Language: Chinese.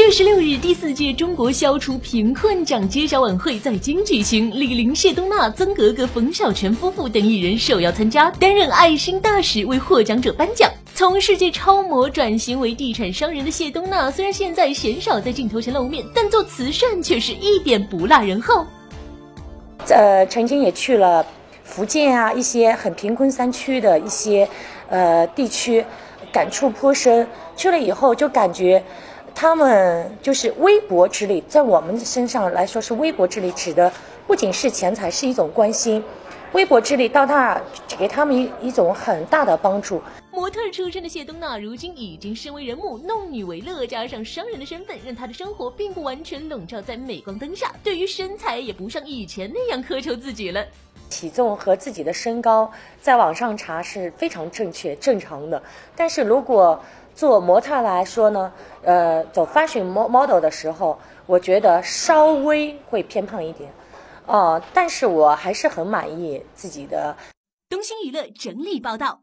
十月十六日，第四届中国消除贫困奖揭晓晚会在京举行，李玲、谢东娜、曾格格、冯小泉夫妇等艺人受邀参加，担任爱心大使，为获奖者颁奖。从世界超模转型为地产商人的谢东娜，虽然现在鲜少在镜头前露面，但做慈善却是一点不落人后。呃，曾经也去了福建啊，一些很贫困山区的一些呃地区，感触颇深。去了以后就感觉。他们就是微薄之力，在我们身上来说是微薄之力，指的不仅是钱财，是一种关心。微薄之力到大，给他们一一种很大的帮助。模特出身的谢东娜，如今已经身为人母，弄女为乐，加上商人的身份，让她的生活并不完全笼罩在镁光灯下。对于身材，也不像以前那样苛求自己了。体重和自己的身高，在网上查是非常正确、正常的。但是如果做模特来说呢，呃，走 fashion model 的时候，我觉得稍微会偏胖一点，哦，但是我还是很满意自己的。东星娱乐整理报道。